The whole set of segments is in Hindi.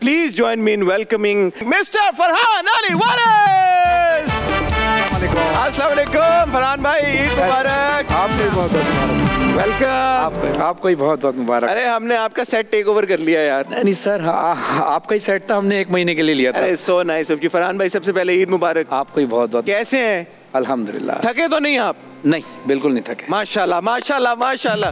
Please join me in welcoming Mr. Farhan Ali Waris. अस्सलाम वालेकुम फरहान भाई ईद मुबारक आपको भी बहुत बहुत मुबारक। वेलकम आप, आपको भी बहुत बहुत मुबारक। अरे हमने आपका सेट टेक ओवर कर लिया यार। नहीं सर हाँ, आ- आपका ही सेट था हमने एक महीने के लिए लिया था। अरे so nice of you Farhan भाई सबसे पहले ईद मुबारक आपको भी बहुत बहुत कैसे हैं? अल्हम्दुलिल्लाह। थके तो नहीं आप? नहीं बिल्कुल नहीं थके। माशाल्लाह माशाल्लाह माशाल्लाह।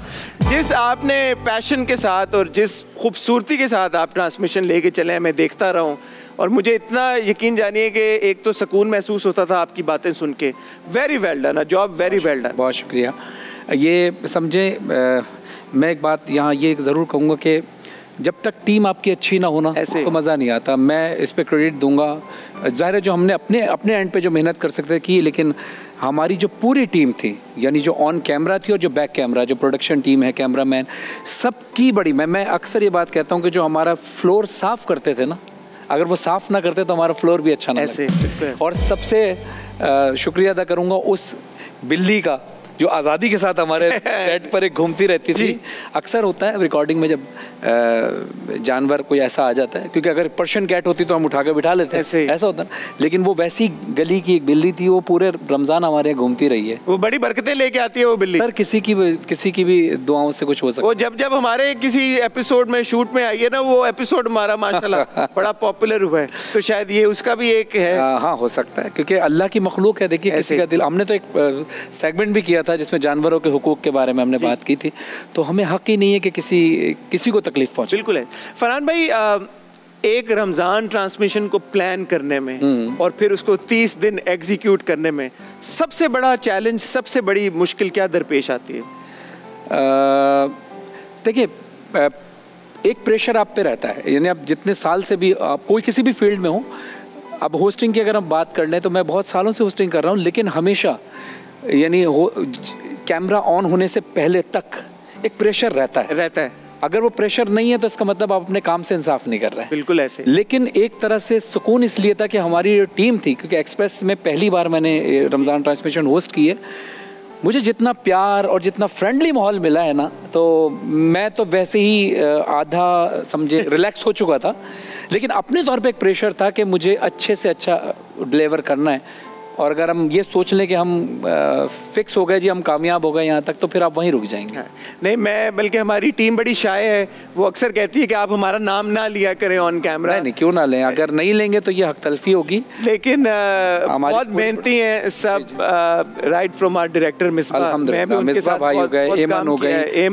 जिस आपने पैशन के साथ और जिस खूबसूरती के साथ आप ट्रांसमिशन लेके चले हैं मैं देखता रहा हूँ। और मुझे इतना यकीन जानिए कि एक तो सुकून महसूस होता था आपकी बातें सुन के। Very well done job very well done बहुत शुक्रिया। ये समझे मैं एक बात यहाँ ये ज़रूर कहूँगा कि जब तक टीम आपकी अच्छी ना हो ना ऐसे। तो मज़ा नहीं आता मैं इस पर क्रेडिट दूँगा ज़ाहिर है जो हमने अपने अपने एंड पे जो मेहनत कर सकते की लेकिन हमारी जो पूरी टीम थी यानी जो ऑन कैमरा थी और जो बैक कैमरा जो प्रोडक्शन टीम है कैमरा मैन सबकी बड़ी मैं मैं अक्सर ये बात कहता हूँ कि जो हमारा फ्लोर साफ़ करते थे ना अगर वो साफ़ ना करते तो हमारा फ्लोर भी अच्छा ना ऐसे। और सबसे शुक्रिया अदा करूँगा उस बिल्ली का जो आज़ादी के साथ हमारे सेट पर एक घूमती रहती थी अक्सर होता है रिकॉर्डिंग में जब जानवर कोई ऐसा आ जाता है क्योंकि अगर पर्शियन कैट होती तो हम उठा के बिठा लेते ऐसे हैं। ऐसा होता है लेकिन वो वैसी गली की एक बिल्ली थी वो पूरे रमज़ान हमारे यहाँ घूमती रही है। वो बड़ी बरकतें लेके आती है वो बिल्ली। सर किसी की किसी की भी दुआओं से कुछ हो सकता वो जब जब हमारे किसी एपिसोड में शूट में आई है ना वो एपिसोड हमारा माशाल्लाह बड़ा पॉपुलर हुआ है। तो शायद ये उसका भी एक है। हाँ हाँ हो सकता है क्योंकि अल्लाह की मखलूक है। देखिए किसी। का दिल हमने तो एक सेगमेंट भी किया था जिसमें जानवरों के हुकूक के बारे में हमने बात की थी। तो हमें हक ही नहीं है कि किसी किसी को तकलीफ़ पहुँचे। बिल्कुल है। फरहान भाई अ, एक रमज़ान ट्रांसमिशन को प्लान करने में और फिर उसको तीस दिन एग्जीक्यूट करने में सबसे बड़ा चैलेंज सबसे बड़ी मुश्किल क्या दरपेश आती है? देखिए एक प्रेशर आप पे रहता है। यानी आप जितने साल से भी आप कोई किसी भी फ़ील्ड में हो अब होस्टिंग की अगर हम बात कर लें तो मैं बहुत सालों से होस्टिंग कर रहा हूँ लेकिन हमेशा यानी हो कैमरा ऑन होने से पहले तक एक प्रेशर रहता है। रहता है। अगर वो प्रेशर नहीं है तो इसका मतलब आप अपने काम से इंसाफ नहीं कर रहे हैं। बिल्कुल ऐसे। लेकिन एक तरह से सुकून इसलिए था कि हमारी जो टीम थी क्योंकि एक्सप्रेस में पहली बार मैंने रमज़ान ट्रांसमिशन होस्ट की है। मुझे जितना प्यार और जितना फ्रेंडली माहौल मिला है ना तो मैं तो वैसे ही आधा समझे रिलैक्स हो चुका था। लेकिन अपने तौर पे एक प्रेशर था कि मुझे अच्छे से अच्छा डिलीवर करना है। और अगर हम ये सोच लें कि हम आ, फिक्स हो गए जी हम कामयाब हो गए यहाँ तक तो फिर आप वहीं रुक जाएँगे। हाँ। नहीं मैं बल्कि हमारी टीम बड़ी शाय है। वो अक्सर कहती है कि आप हमारा नाम ना लिया करें ऑन कैमरा नहीं नहीं क्यों ना लें? अगर नहीं लेंगे तो ये हक तलफी होगी। लेकिन हमारी बहुत मेहनती हैं सब राइट फ्रॉम आर डायरेक्टर भाई हो गए, एमन हो गई,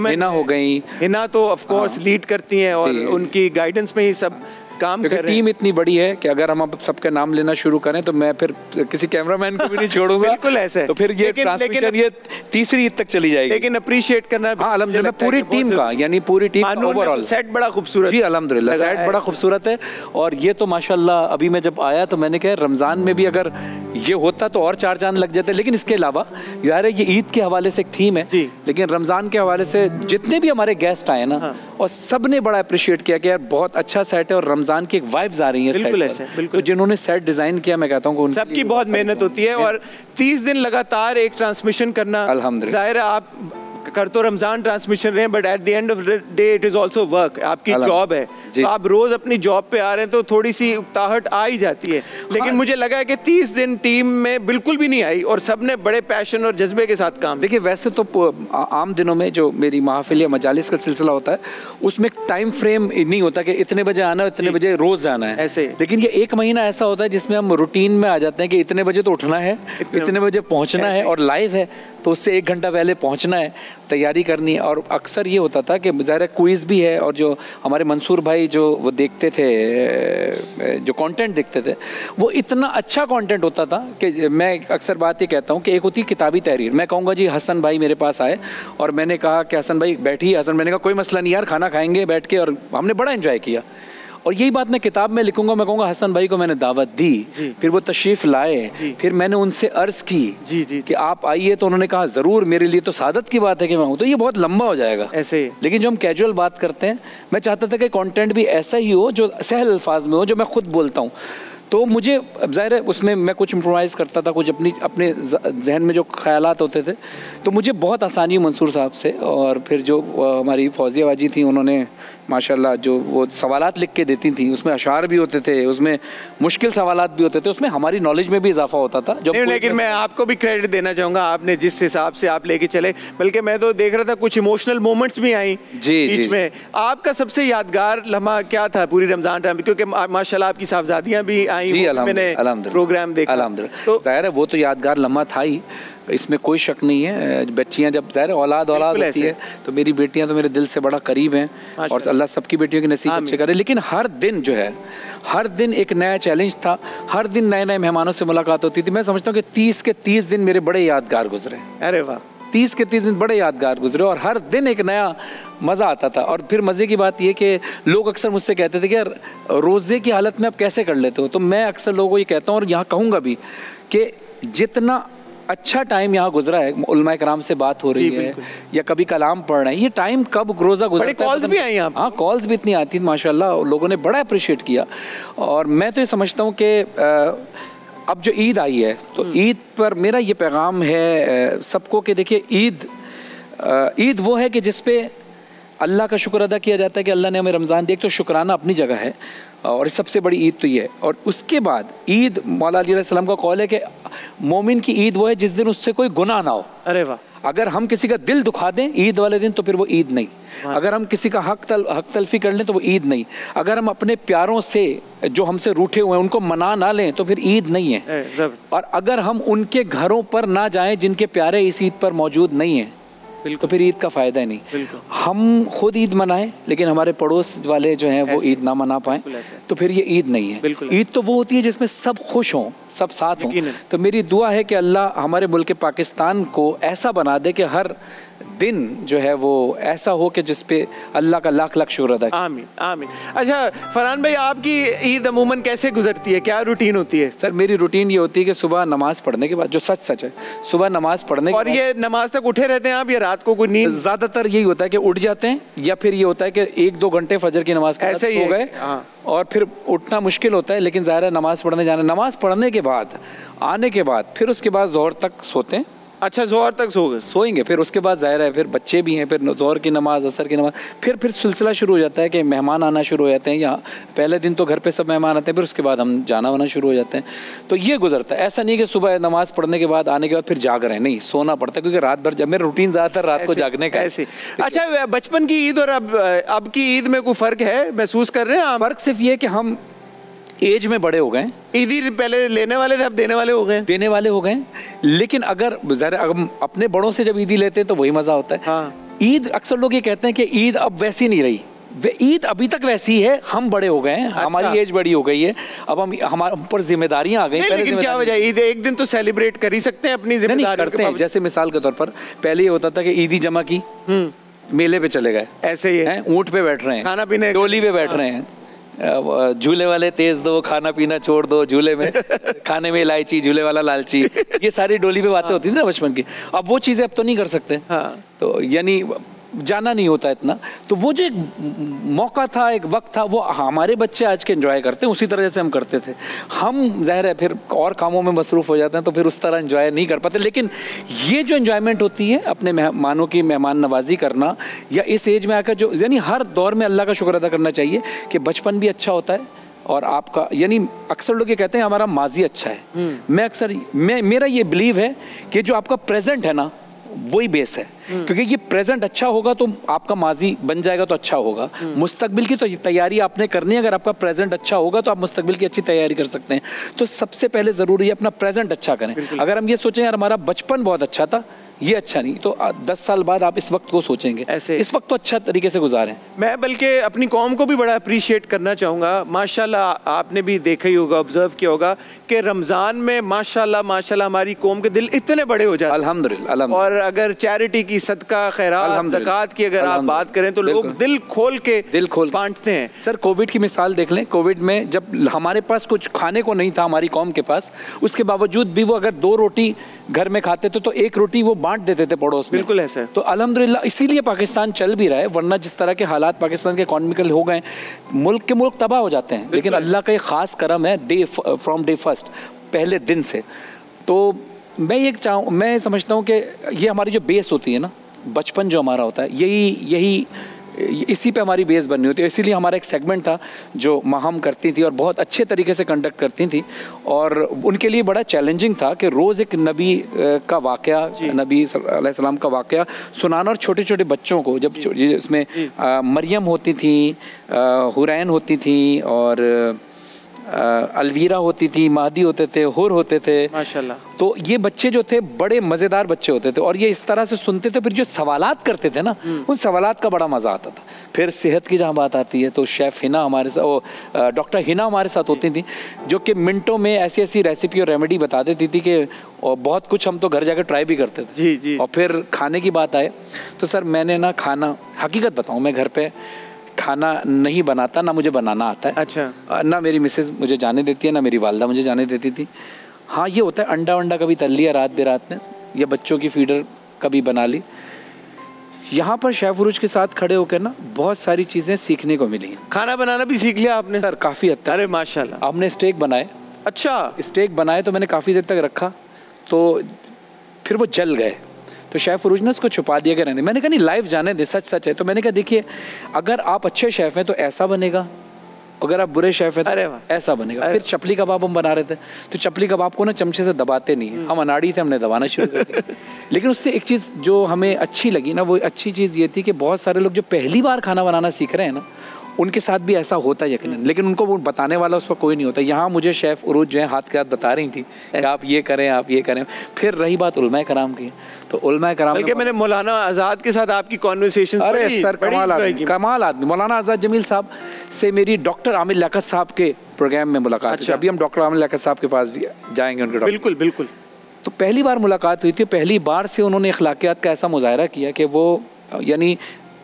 हिना हो गई। हिना तो ऑफ़ कोर्स लीड करती हैं और उनकी गाइडेंस में ही सब काम क्योंकि कर रहे टीम इतनी बड़ी है कि अगर हम अब सबके नाम लेना शुरू करें तो मैं फिर किसी कैमरामैन को भी नहीं छोड़ूँगा। बिल्कुल ऐसे। तो फिर ये ट्रांसमिशन ये तीसरी ईद तक चली जाएगी। लेकिन अप्रिशिएट करना हाँ अलहमदिल्ला पूरी टीम का यानी पूरी टीम ओवरऑल सेट बड़ा खूबसूरत जी अलहमदिल्ला सेट बड़ा खूबसूरत है। और ये तो माशाल्लाह अभी मैं जब आया तो मैंने कहा रमज़ान में भी अगर ये होता तो और चार चाँद लग जाते लेकिन इसके अलावा यार ये ईद के हवाले से एक थीम है। लेकिन रमज़ान के हवाले से जितने भी हमारे गेस्ट आए ना हाँ। और सबने बड़ा अप्रिशिएट किया कि यार बहुत अच्छा सेट है और रमज़ान की एक वाइब्स आ रही है बिल्कुल ऐसे, बिल्कुल। तो जिन्होंने सेट डिज़ाइन किया मैं कहता हूँ सबकी बहुत मेहनत होती है और तीस दिन लगातार एक ट्रांसमिशन करना अलहमद ज़ाहिर आप कर तो रमज़ान ट्रांसमिशन रहे हैं but at the end of the day it is also work आपकी जॉब है। तो आप रोज अपनी जॉब पे आ रहे हैं तो थोड़ी सी उकताहट आ ही जाती है। लेकिन हाँ। मुझे लगा है कि तीस दिन टीम में बिल्कुल भी नहीं आई और सबने बड़े पैशन और जज्बे के साथ काम देखिए वैसे तो आम दिनों में जो मेरी महाफिल या मजालिस का सिलसिला होता है उसमें टाइम फ्रेम नहीं होता कि इतने बजे आना है इतने बजे रोज जाना है। ऐसे लेकिन ये एक महीना ऐसा होता है जिसमें हम रूटीन में आ जाते हैं कि इतने बजे तो उठना है इतने बजे पहुँचना है और लाइव है। तो उससे एक घंटा पहले पहुँचना है, तैयारी करनी और अक्सर ये होता था कि ज़ाहिर क्विज़ भी है और जो हमारे मंसूर भाई जो वो देखते थे जो कंटेंट देखते थे, वो इतना अच्छा कंटेंट होता था कि मैं अक्सर बात ये कहता हूँ कि एक होती किताबी तहरीर। मैं कहूँगा, जी, हसन भाई मेरे पास आए और मैंने कहा कि, हसन भाई बैठिए हसन। मैंने कहा, कोई मसला नहीं यार, खाना खाएँगे बैठ के। और हमने बड़ा इन्जॉय किया। और यही बात मैं किताब में लिखूँगा मैं कहूँगा हसन भाई को मैंने दावत दी फिर वो तशरीफ़ लाए फिर मैंने उनसे अर्ज़ की जी, जी। कि आप आइए तो उन्होंने कहा ज़रूर मेरे लिए तो सादत की बात है कि मैं हूँ। तो ये बहुत लंबा हो जाएगा। ऐसे ही। लेकिन जो हम कैजुअल बात करते हैं मैं चाहता था कि कॉन्टेंट भी ऐसा ही हो जो सहल अल्फाज में हो जो मैं खुद बोलता हूँ। तो मुझे ज़ाहिर है उसमें मैं कुछ इम्प्रोवाइज़ करता था कुछ अपनी अपने जहन में जो ख्यालात होते थे। तो मुझे बहुत आसानी हुई मंसूर साहब से और फिर जो हमारी फौजिया बाजी थी उन्होंने माशाल्लाह जो वो सवालात लिख के देती थी उसमें अशार भी होते थे उसमें मुश्किल सवाल भी होते थे उसमें हमारी नॉलेज में भी इजाफा होता था। जब लेकिन मैं आपको भी क्रेडिट देना चाहूँगा आपने जिस हिसाब से आप लेके चले बल्कि मैं तो देख रहा था कुछ इमोशनल मोमेंट्स भी आई जी बीच में। आपका सबसे यादगार लम्हा क्या था पूरी रमज़ान टाइम क्योंकि माशाल्लाह आपकी साहबजादियाँ भी आई मैंने प्रोग्राम देखा। तो ज़ाहिर है वो तो यादगार लम्हा था ही इसमें कोई शक नहीं है। बच्चियाँ जब ज़ाहिर औलाद औलाद होती है तो मेरी बेटियाँ तो मेरे दिल से बड़ा करीब हैं और अल्लाह सबकी बेटियों की नसीब अच्छे करे। लेकिन हर दिन जो है हर दिन एक नया चैलेंज था। हर दिन नए नए मेहमानों से मुलाकात होती थी। मैं समझता हूँ कि तीस के तीस दिन मेरे बड़े यादगार गुजरे। अरे वाह। तीस के तीस दिन बड़े यादगार गुजरे और हर दिन एक नया मज़ा आता था। और फिर मज़े की बात ये कि लोग अक्सर मुझसे कहते थे कि यार रोज़े की हालत में आप कैसे कर लेते हो? तो मैं अक्सर लोगों को ये कहता हूँ और यहाँ कहूँगा भी कि जितना अच्छा टाइम यहाँ गुजरा है उलमा कराम से बात हो रही है या कभी कलाम पढ़ रहे हैं ये टाइम कब रोज़ा गुजरा कॉल्स भी आई हाँ कॉल्स भी इतनी आती थी माशाल्लाह लोगों ने बड़ा अप्रिशिएट किया। और मैं तो ये समझता हूँ कि अब जो ईद आई है तो हम्म। ईद पर मेरा ये पैगाम है सबको कि देखिए ईद ईद वो है कि जिसपे अल्लाह का शुक्र अदा किया जाता है कि अल्लाह ने हमें रमज़ान देख तो शुक्राना अपनी जगह है और सबसे बड़ी ईद तो ये है। और उसके बाद ईद मौला सलाम का कॉल है कि मोमिन की ईद वो है जिस दिन उससे कोई गुनाह ना हो। अरे वाह। अगर हम किसी का दिल दुखा दें ईद वाले दिन तो फिर वो ईद नहीं। अगर हम किसी का हक तल हक तलफी कर लें तो वो ईद नहीं। अगर हम अपने प्यारों से जो हमसे रूठे हुए हैं उनको मना ना लें तो फिर ईद नहीं है। और अगर हम उनके घरों पर ना जाएँ जिनके प्यारे इस ईद पर मौजूद नहीं हैं तो फिर ईद का फ़ायदा ही नहीं। हम खुद ईद मनाएँ लेकिन हमारे पड़ोस वाले जो हैं वो ईद ना मना पाए। तो फिर ये ईद नहीं है। ईद तो वो होती है जिसमें सब खुश हों सब साथ हों। तो मेरी दुआ है कि अल्लाह हमारे मुल्क पाकिस्तान को ऐसा बना दे कि हर दिन जो है वो ऐसा हो कि जिसपे अल्लाह का लाख लाख शुक्र अदा आमीन आमीन। अच्छा फरहान भाई आपकी ईद अमूमन कैसे गुजरती है? क्या रूटीन होती है? सर मेरी रूटीन ये होती है कि सुबह नमाज़ पढ़ने के बाद जो सच सच है सुबह नमाज़ पढ़ने और ये नमाज़ तक उठे रहते हैं आप या रात को कोई नींद? ज़्यादातर यही होता है कि उठ जाते हैं या फिर ये होता है कि एक दो घंटे फजर की नमाज़ ऐसे ही हो। गए हाँ। और फिर उठना मुश्किल होता है लेकिन ज़ाहिर है नमाज़ पढ़ने जाना नमाज़ पढ़ने के बाद आने के बाद फिर उसके बाद ज़ोर तक सोते हैं। अच्छा जोहर तक सो गए। सोएँगे फिर उसके बाद ज़ाहिर है फिर बच्चे भी हैं फिर जोहर की नमाज़ असर की नमाज़ फिर फिर सिलसिला शुरू हो जाता है कि मेहमान आना शुरू हो जाते हैं या पहले दिन तो घर पे सब मेहमान आते हैं फिर उसके बाद हम जाना वाना शुरू हो जाते हैं। तो ये गुजरता है। ऐसा नहीं कि सुबह नमाज़ पढ़ने के बाद आने के बाद फिर जाग रहे हैं। नहीं सोना पड़ता है क्योंकि रात भर जब मेरा रूटीन ज़्यादातर रात को जागने का ऐसे। अच्छा बचपन की ईद और अब अब की ईद में कोई फ़र्क है? महसूस कर रहे हैं फ़र्क सिर्फ़ ये कि हम एज में बड़े हो गए। ईदी पहले लेने वाले थे अब देने वाले हो गए। देने वाले हो गए। लेकिन अगर अगर अपने बड़ों से जब ईदी लेते हैं तो वही मज़ा होता है। हाँ। ईद अक्सर लोग ये कहते हैं कि ईद अब वैसी नहीं रही। ईद अभी तक वैसी है हम बड़े हो गए हैं अच्छा। हमारी एज बड़ी हो गई है। अब हम हमारे ऊपर जिम्मेदारियाँ आ गई लेकिन क्या वजह ईद एक दिन तो सेलिब्रेट कर ही सकते हैं अपनी ज़िम्मेदारी करते हैं। जैसे मिसाल के तौर पर पहले ये होता था कि ईदी जमा की हम्म। मेले पे चले गए। ऐसे ही है। ऊँट पे बैठ रहे हैं खाना पीने डोली पे बैठ हाँ। रहे हैं। झूले वाले तेज दो खाना पीना छोड़ दो झूले में खाने में इलायची झूले वाला लालची ये सारी डोली पे बातें होती थी ना बचपन की। अब वो चीज़ें अब तो नहीं कर सकते। हाँ। तो यानी जाना नहीं होता इतना। तो वो जो एक मौका था एक वक्त था वो हमारे बच्चे आज के एंजॉय करते हैं उसी तरह जैसे हम करते थे। हम ज़ाहिर है फिर और कामों में मसरूफ़ हो जाते हैं तो फिर उस तरह एंजॉय नहीं कर पाते। लेकिन ये जो इन्जॉयमेंट होती है अपने मेहमानों की मेहमान नवाजी करना या इस एज में आकर जो यानी हर दौर में अल्लाह का शुक्र अदा करना चाहिए कि बचपन भी अच्छा होता है और आपका यानी अक्सर लोग ये कहते हैं हमारा माजी अच्छा है। हम्म। मैं अक्सर मैं मेरा ये बिलीव है कि जो आपका प्रेजेंट है ना वही बेस है। क्योंकि ये प्रेजेंट अच्छा होगा तो आपका माजी बन जाएगा तो अच्छा होगा। मुस्तकबिल की तो तैयारी आपने करनी है अगर आपका प्रेजेंट अच्छा होगा तो आप मुस्तकबिल की अच्छी तैयारी कर सकते हैं तो सबसे पहले ज़रूरी है अपना प्रेजेंट अच्छा करें अगर हम ये सोचें यार हमारा बचपन बहुत अच्छा था ये अच्छा नहीं तो दस साल बाद आप इस वक्त को सोचेंगे। ऐसे। इस वक्त तो अच्छा तरीके से गुजारें। मैं बल्कि अपनी कौम को भी बड़ा अप्रिशिएट करना चाहूँगा। माशाल्लाह आपने भी देखा ही होगा ऑब्ज़र्व किया होगा कि रमज़ान में माशाल्लाह माशाल्लाह हमारी कौम के दिल इतने बड़े हो जाते अल्हम्दुलिल्लाह और अगर चैरिटी की सदका खैरात जक़ात की अगर आप बात करें तो लोग दिल खोल के दिल खोल बांटते हैं। सर कोविड की मिसाल देख लें। कोविड में जब हमारे पास कुछ खाने को नहीं था हमारी कौम के पास उसके बावजूद भी वो अगर दो रोटी घर में खाते थे तो एक रोटी वो बांट देते थे पड़ोस में। बिल्कुल ऐसा तो अलहमदिल्ला इसीलिए पाकिस्तान चल भी रहा है वरना जिस तरह के हालात पाकिस्तान के इकोनॉमिकल हो गए मुल्क के मुल्क तबाह हो जाते हैं। लेकिन अल्लाह का एक ख़ास करम है डे फ्रॉम डे फ़र्स्ट पहले दिन से। तो मैं ये चाहूँ मैं समझता हूँ कि ये हमारी जो बेस होती है ना बचपन जो हमारा होता है यही यही इसी पे हमारी बेस बननी होती है। इसीलिए हमारा एक सेगमेंट था जो माहम करती थी और बहुत अच्छे तरीके से कंडक्ट करती थी। और उनके लिए बड़ा चैलेंजिंग था कि रोज़ एक नबी का वाक़ नबी सलाम का वाक़ सुनाना और छोटे छोटे बच्चों को जब इसमें मरियम होती थी हुरैन होती थी और अलवीरा होती थी मादी होते थे हुर होते थे। माशाल्लाह। तो ये बच्चे जो थे बड़े मज़ेदार बच्चे होते थे। और ये इस तरह से सुनते थे फिर जो सवालात करते थे ना हम्म। उन सवालात का बड़ा मज़ा आता था। फिर सेहत की जहाँ बात आती है तो शेफ़ हिना हमारे साथ डॉक्टर हिना हमारे साथ होती थी जो कि मिनटों में ऐसी ऐसी रेसिपी और रेमेडी बता देती थी कि और बहुत कुछ हम तो घर जाकर ट्राई भी करते थे। जी जी। और फिर खाने की बात आए तो सर मैंने ना खाना हकीकत बताऊँ मैं घर पर खाना नहीं बनाता ना मुझे बनाना आता है। अच्छा। ना मेरी मिसेज मुझे जाने देती है ना मेरी वालदा मुझे जाने देती थी। हाँ ये होता है अंडा वंडा कभी तल लिया रात बेरात में या बच्चों की फीडर कभी बना ली। यहाँ पर शेफ उरुज के साथ खड़े होकर ना बहुत सारी चीज़ें सीखने को मिली। खाना बनाना भी सीख लिया आपने? सर काफ़ी हद तक। अरे माशाल्लाह। आपने स्टेक बनाए। अच्छा। स्टेक बनाए तो मैंने काफ़ी देर तक रखा तो फिर वो जल गए। तो शेफ़ उरूज ने उसको छुपा दिया कि रहने मैंने कहा नहीं लाइव जाने दे सच सच है। तो मैंने कहा देखिए अगर आप अच्छे शेफ़ हैं तो ऐसा बनेगा। अगर आप बुरे शेफ हैं तो ऐसा बनेगा। फिर चपली कबाब हम बना रहे थे। तो चपली कबाब को ना चमचे से दबाते नहीं है। हम अनाड़ी थे हमने दबाना शुरू कर दिया। लेकिन उससे एक चीज़ जो हमें अच्छी लगी ना वो अच्छी चीज़ ये थी कि बहुत सारे लोग जो पहली बार खाना बनाना सीख रहे हैं ना उनके साथ भी ऐसा होता है यकीन लेकिन उनको वो बताने वाला उस पर कोई नहीं होता। यहाँ मुझे शेफ़ उरूज जो है हाथ के हाथ बता रही थी कि आप ये करें आप ये करें। फिर रही बात उलमा कराम की। तो उलमा कराम बल्कि मैंने मौलाना आज़ाद के साथ आपकी कॉन्वर्सेशन अरे सर कमाल आदमी कमाल आदमी। मौलाना आज़ाद जमील साहब से मेरी डॉक्टर आमिर लियाकत साहब के प्रोग्राम में मुलाकात अच्छा। अभी हम डॉक्टर आमिर लियाकत साहब के पास भी जाएँगे उनके बिल्कुल बिल्कुल। तो पहली बार मुलाकात हुई थी। पहली बार से उन्होंने अखलाकियात का ऐसा मुजाहरा किया कि वो यानी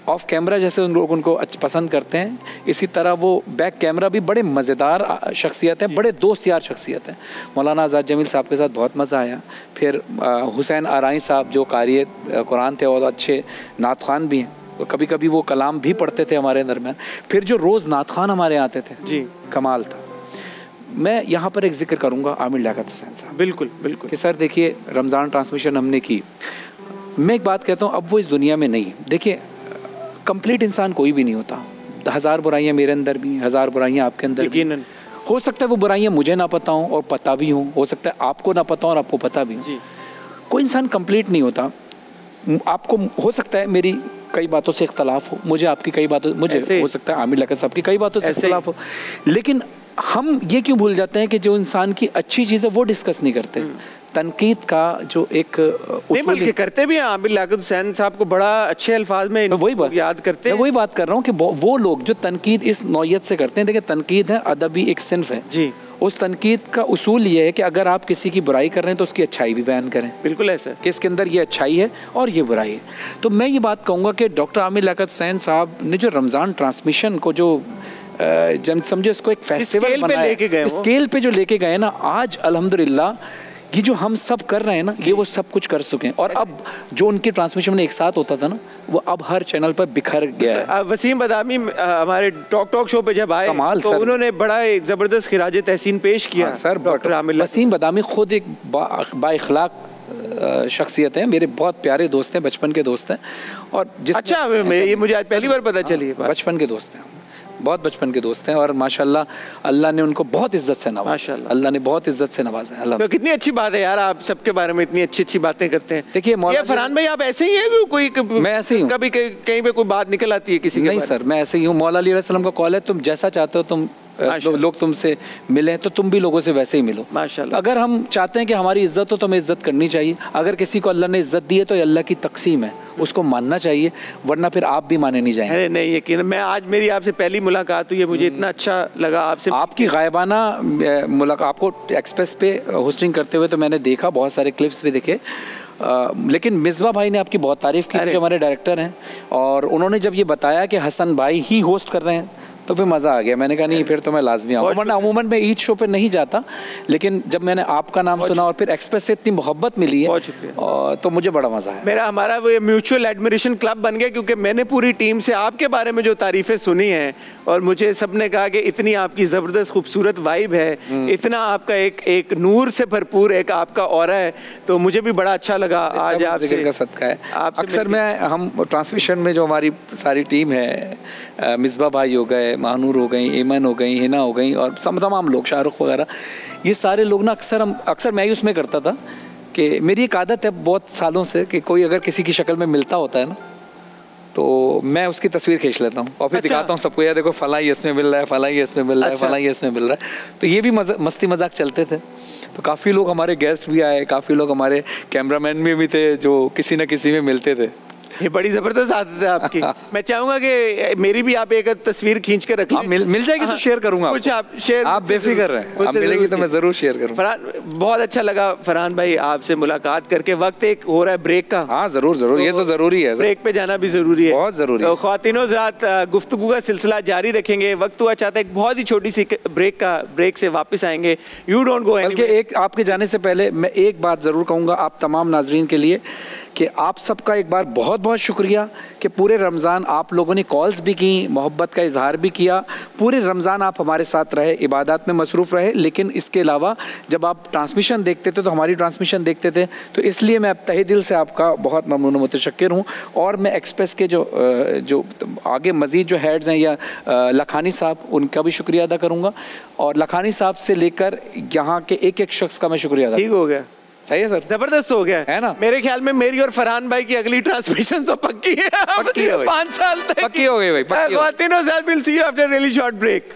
ऑफ़ कैमरा जैसे उन लोग उनको पसंद करते हैं। इसी तरह वो बैक कैमरा भी बड़े मज़ेदार शख्सियत हैं बड़े दोस्त यार शख्सियत हैं। मौलाना आज़ाद जमील साहब के साथ बहुत मज़ा आया। फिर हुसैन आरई साहब जो कारी कुरान थे और अच्छे नात खान भी हैं। और कभी कभी वो कलाम भी पढ़ते थे हमारे दरमियान। फिर जो रोज़ नात खान हमारे आते थे जी। कमाल था। मैं यहाँ पर एक ज़िक्र करूँगा आमिर लियाकत हुसैन साहब। बिल्कुल बिल्कुल। कि सर देखिए रमज़ान ट्रांसमिशन हमने की। मैं एक बात कहता हूँ अब वो इस दुनिया में नहीं है। देखिए कंप्लीट इंसान कोई भी नहीं होता। हज़ार बुराइयाँ मेरे अंदर भी हज़ार बुराइयाँ आपके अंदर भी हो। सकता है वो बुराइयाँ मुझे ना पता हो और पता भी हो हो सकता है आपको ना पता हो और आपको पता भी हो। कोई इंसान कंप्लीट नहीं होता। आपको हो सकता है मेरी कई बातों से इख्तलाफ हो मुझे आपकी कई बातों मुझे हो। सकता है आमिर लकत साहब की कई बातों से इख्तलाफ हो लेकिन हम ये क्यों भूल जाते हैं कि जो इंसान की अच्छी चीज़ है वो डिस्कस नहीं करते? हम्म। तनकीद का जो एक नहीं बल्कि करते भी हैं आबिर लाकत हुसैन साहब को बड़ा अच्छे अल्फाज में वही बात याद करते हैं। वही बात कर रहा हूँ कि वो लोग जो तनकीद इस नौयत से करते हैं देखिए तनकीद है अदबी एक सिंफ है। जी। उस तनकीद का उसूल ये है कि अगर आप किसी की बुराई कर रहे हैं तो उसकी अच्छाई भी बयान करें। बिल्कुल ऐसा कि इसके अंदर ये अच्छाई है और ये बुराई है। तो मैं ये बात कहूँगा कि डॉक्टर आमिर लाकत हुसैन साहब ने जो रमज़ान ट्रांसमिशन को जो जब समझे उसको एक फेस्टिवल बनाया। स्केल पे जो लेके गए ना आज अल्हम्दुलिल्लाह ये जो हम सब कर रहे हैं ना ये वो सब कुछ कर चुके हैं। और अब जो उनके ट्रांसमिशन में एक साथ होता था ना वो अब हर चैनल पर बिखर गया है। वसीम बदामी हमारे टॉक टॉक शो पे जब आए कमाल तो उन्होंने बड़ा एक ज़बरदस्त खिराज तहसीन पेश किया हाँ, सर डॉक्टर वसीम बदामी खुद एक बाखलाक शख्सियत है। मेरे बहुत प्यारे दोस्त हैं बचपन के दोस्त हैं। और जिस अच्छा ये मुझे आज पहली बार पता चली बचपन के दोस्त हैं। बहुत बचपन के दोस्त हैं और माशाल्लाह अल्लाह ने उनको बहुत इज़्ज़त से नवाजा। माशाल्लाह। अल्लाह ने बहुत इज़्ज़त से नवाजा है। अल्लाह तो कितनी अच्छी बात है यार आप सबके बारे में इतनी अच्छी अच्छी बातें करते हैं। देखिए फरहान भाई आप ऐसे ही हैं कोई मैं ऐसे ही हूँ। कभी कहीं पे कोई बात निकल आती है किसी नहीं सर मैं ऐसे ही हूँ। मौला का कॉल है तुम जैसा चाहते हो तुम लोग तुमसे मिले तो तुम भी लोगों से वैसे ही मिलो। माशाल्लाह। अगर हम चाहते हैं कि हमारी इज़्ज़त हो तो हमें इज़्ज़त करनी चाहिए। अगर किसी को अल्लाह ने इज़्ज़त दी है तो अल्लाह की तकसीम है। उसको मानना चाहिए वरना फिर आप भी माने नहीं जाएँगे। अरे नहीं यकीन मैं आज मेरी आपसे पहली मुलाकात हुई है मुझे इतना अच्छा लगा आपसे। आपकी गायबाना मुलाकात आपको एक्सप्रेस पे होस्टिंग करते हुए तो मैंने देखा बहुत सारे क्लिप्स भी देखे। आ, लेकिन मिसबा भाई ने आपकी बहुत तारीफ़ की जो हमारे डायरेक्टर हैं और उन्होंने जब ये बताया कि हसन भाई ही होस्ट कर रहे हैं तो फिर मज़ा आ गया। मैंने कहा नहीं फिर तो मैं लाजमी आऊँगा। वरना अमूमन मैं ईद शो पे नहीं जाता लेकिन जब मैंने आपका नाम सुना और फिर एक्सप्रेस से इतनी मोहब्बत मिली है और तो मुझे बड़ा मज़ा आया। मेरा हमारा वो म्यूचुअल एडमिरेशन क्लब बन गया क्योंकि मैंने पूरी टीम से आपके बारे में जो तारीफ़ें सुनी हैं और मुझे सबने कहा कि इतनी आपकी ज़बरदस्त खूबसूरत वाइब है हम्म। इतना आपका एक एक नूर से भरपूर एक आपका और है तो मुझे भी बड़ा अच्छा लगा आज आपसे का सदका है। अक्सर मैं हम ट्रांसमिशन में जो हमारी सारी टीम है मिसबा भाई हो गए महानूर हो गई एमन हो गई हिना हो गई और सम तमाम लोग शाहरुख वगैरह ये सारे लोग ना अक्सर हम अक्सर मैं ही उसमें करता था कि मेरी एक आदत है बहुत सालों से कि कोई अगर किसी की शक्ल में मिलता होता है ना तो मैं उसकी तस्वीर खींच लेता हूँ और फिर अच्छा। दिखाता हूँ सबको यार देखो फला ही इसमें मिल रहा है फला ही इसमें मिल रहा है अच्छा। फला ही इसमें मिल रहा है तो ये भी मस्ती मज़ाक चलते थे तो काफ़ी लोग हमारे गेस्ट भी आए काफ़ी लोग हमारे कैमरामैन भी, भी थे जो किसी न किसी में मिलते थे ये बड़ी ज़बरदस्त आदत है आपकी। मैं चाहूँगा कि मेरी भी आप एक तस्वीर खींच के रखें हाँ, मिल, मिल जाएगी तो शेयर हाँ, करूँगा कुछ आप शेयर आप बेफिक्र हैं आप मिलेगी तो मैं ज़रूर शेयर करूँगा। फरहान बहुत अच्छा लगा फरहान भाई आपसे मुलाकात करके। वक्त एक हो रहा है ब्रेक का। हाँ ज़रूर ज़रूर। ये तो ज़रूरी है। ब्रेक पे जाना भी ज़रूरी है। बहुत ज़रूरी तो खातिनों रात गुफ्तगु का सिलसिला जारी रखेंगे। वक्त हुआ चाहता है एक बहुत ही छोटी सी ब्रेक का ब्रेक से वापस आएँगे। यू डोंट गो बल्कि एक आपके जाने से पहले मैं एक बात ज़रूर कहूँगा आप तमाम नाजरीन के लिए। कि आप सबका एक बार बहुत बहुत शुक्रिया कि पूरे रमज़ान आप लोगों ने कॉल्स भी की मोहब्बत का इजहार भी किया। पूरे रमज़ान आप हमारे साथ रहे इबादत में मसरूफ़ रहे लेकिन इसके अलावा जब आप ट्रांसमिशन देखते थे तो हमारी ट्रांसमिशन देखते थे तो इसलिए मैं अब तहे दिल से आपका बहुत ममनून मुतशक्र हूँ। और मैं एक्सप्रेस के जो जो आगे मज़ीद जो हेड्स हैं या लखानी साहब उनका भी शुक्रिया अदा करूँगा। और लखानी साहब से लेकर यहाँ के एक एक शख्स का मैं शुक्रिया अदा ठीक हो गया। सही है सर? ज़बरदस्त हो गया। है ना? मेरे ख्याल में मेरी और फरहान भाई की अगली ट्रांसमिशन तो पक्की है। पक्की है पाँच साल तक पक्की हो गई भाई तीनों साल will see you after really short break